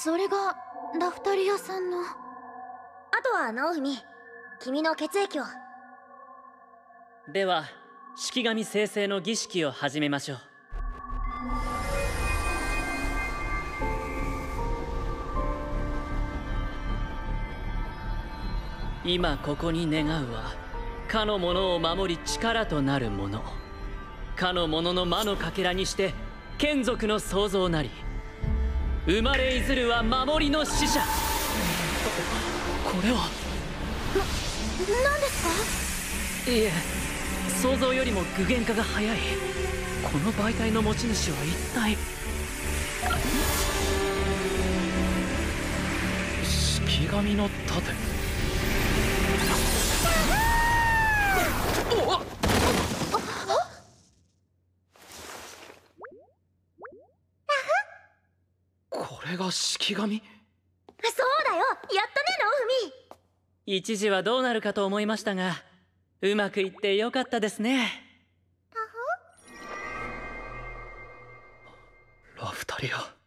それがラフタリアさんの。あとは直文。君の血液を。では式神生成の儀式を始めましょう。今ここに願うはかの者を守り力となる者。かの者の魔のかけらにして眷属の創造なり生まれいずるは守りの使者。これは。何ですか？いえ想像よりも具現化が早い。この媒体の持ち主は一体。式神の盾これが式神？そうだよ。やったね直文。一時はどうなるかと思いましたがうまくいってよかったですね。ラフタリア